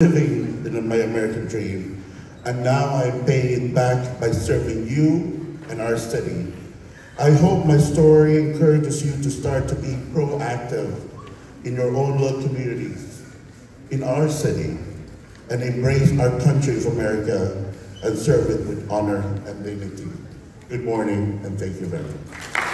living in my American dream, and now I'm paying it back by serving you and our city. I hope my story encourages you to start to be proactive in your own little communities, in our city, and embrace our country of America and serve it with honor and dignity. Good morning, and thank you very much.